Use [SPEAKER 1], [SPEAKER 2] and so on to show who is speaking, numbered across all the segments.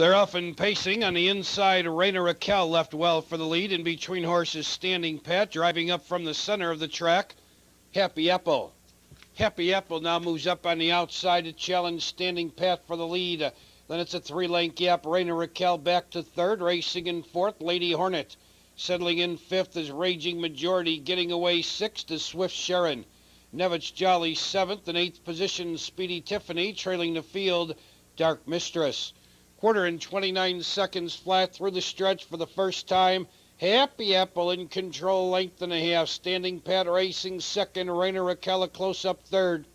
[SPEAKER 1] They're off and pacing on the inside. Rainer Raquel left well for the lead. In between horses, Standing Pat driving up from the center of the track. Happy Apple. Happy Apple now moves up on the outside to challenge Standing Pat for the lead. Then it's a three-lane gap. Rainer Raquel back to third, racing in fourth. Lady Hornet settling in fifth is Raging Majority, getting away sixth is Swift Sharon. Nevich Jolly seventh and eighth position. Speedy Tiffany trailing the field. Dark Mistress. Quarter and 29 seconds flat through the stretch for the first time. Happy Apple in control, length and a half. Standing Pat racing second. Rainer Raquel close up third.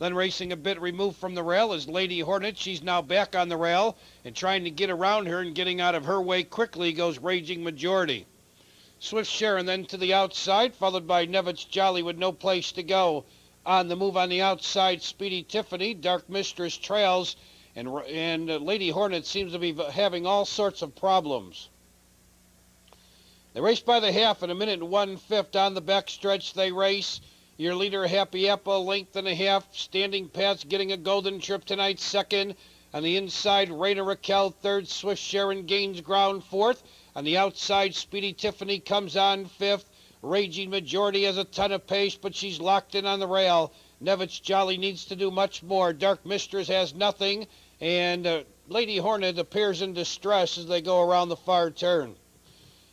[SPEAKER 1] Then racing a bit removed from the rail is Lady Hornet. She's now back on the rail and trying to get around her and getting out of her way quickly goes Raging Majority. Swift Sharon then to the outside, followed by Nevitz Jolly with no place to go. On the move on the outside, Speedy Tiffany, Dark Mistress trails, and, and uh, Lady Hornet seems to be having all sorts of problems. They race by the half in a minute and one fifth. On the back stretch, they race. Your leader, Happy Apple, length and a half. Standing Pats getting a golden trip tonight, second. On the inside, Rainer Raquel, third. Swift Sharon gains ground, fourth. On the outside, Speedy Tiffany comes on fifth. Raging Majority has a ton of pace, but she's locked in on the rail. Nevitz Jolly needs to do much more. Dark Mistress has nothing, and uh, Lady Hornet appears in distress as they go around the far turn.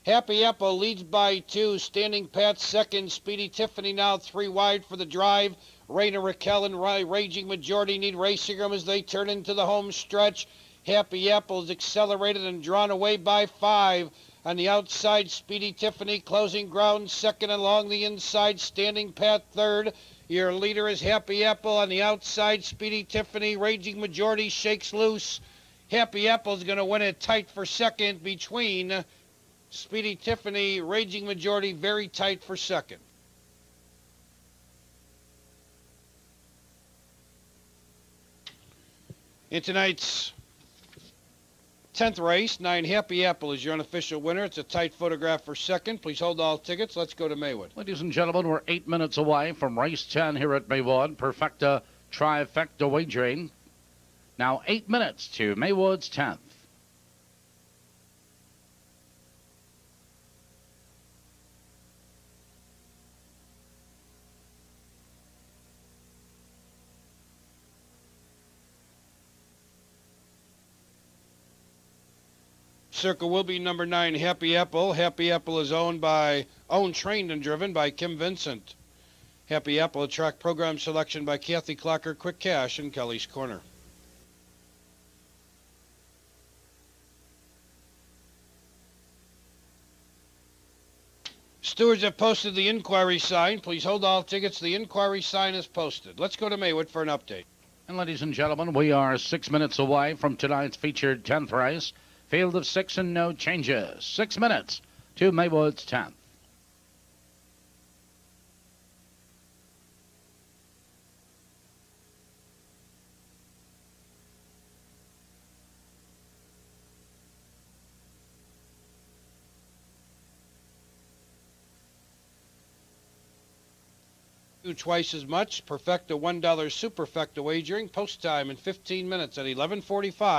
[SPEAKER 1] Happy Apple leads by two. Standing Pat second. Speedy Tiffany now three wide for the drive. Rainer Raquel and Raging Majority need racing them as they turn into the home stretch. Happy Apple is accelerated and drawn away by five. On the outside, Speedy Tiffany closing ground second along the inside. Standing Pat third. Your leader is Happy Apple on the outside. Speedy Tiffany, Raging Majority shakes loose. Happy Apple is going to win it tight for second between Speedy Tiffany, Raging Majority very tight for second. In tonight's 10th race, 9 Happy Apple is your unofficial winner. It's a tight photograph for second. Please hold all tickets. Let's go to Maywood.
[SPEAKER 2] Ladies and gentlemen, we're eight minutes away from race 10 here at Maywood. Perfecta trifecta wagering. Now eight minutes to Maywood's 10th.
[SPEAKER 1] Circle will be number nine, Happy Apple. Happy Apple is owned by, owned, trained, and driven by Kim Vincent. Happy Apple, a track program selection by Kathy Clocker, Quick Cash, in Kelly's Corner. Stewards have posted the inquiry sign. Please hold all tickets. The inquiry sign is posted. Let's go to Maywood for an update.
[SPEAKER 2] And ladies and gentlemen, we are six minutes away from tonight's featured 10th race. Field of six and no changes. Six minutes to Maywood's 10th.
[SPEAKER 1] twice as much. Perfecta $1 Superfecta wagering. Post time in 15 minutes at 1145.